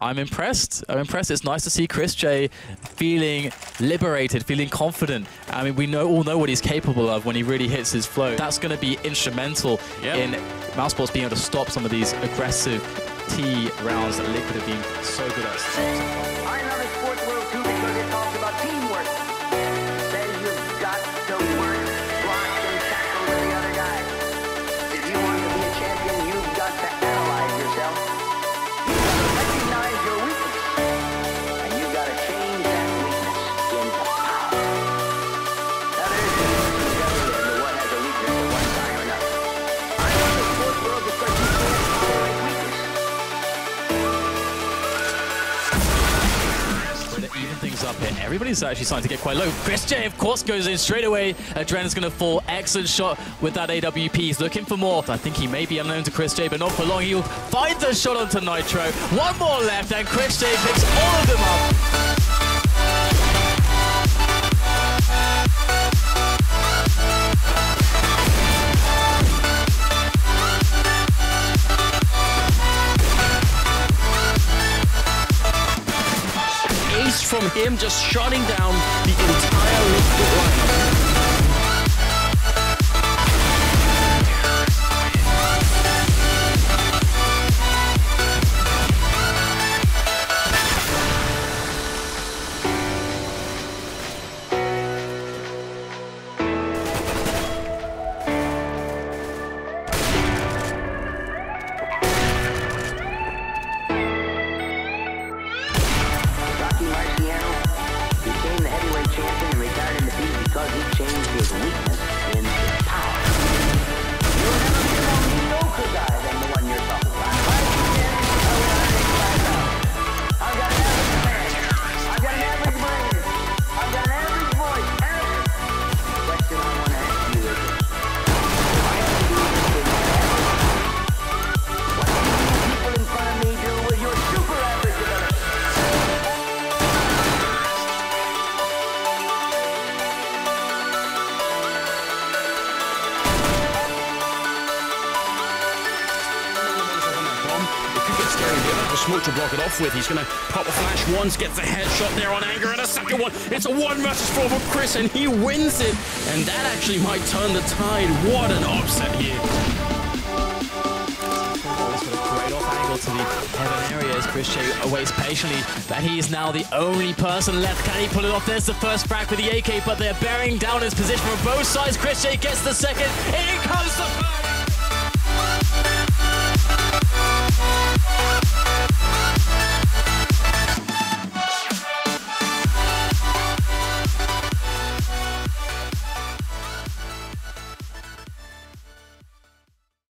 I'm impressed. I'm impressed. It's nice to see Chris J feeling liberated, feeling confident. I mean, we know all know what he's capable of when he really hits his flow. That's going to be instrumental Yep. in Mousesports being able to stop some of these aggressive T rounds that Liquid have been so good at. Even things up here. Everybody's actually starting to get quite low. Chris J, of course, goes in straight away. Adren's going to fall. Excellent shot with that AWP. He's looking for more. I think he may be unknown to Chris J, but not for long. He'll find the shot onto Nitro. One more left, and Chris J picks all of them up. From him just shutting down the entire lineup. A smoke to block it off with. He's going to pop a flash once, gets a headshot there on Anger, and a second one. It's a one versus four for Chris, and he wins it. And that actually might turn the tide. What an upset here. Great off angle to the heaven area as Chris J awaits patiently. That he is now the only person left. Can he pull it off? There's the first frag with the AK, but they're bearing down his position from both sides. Chris J gets the second. In comes the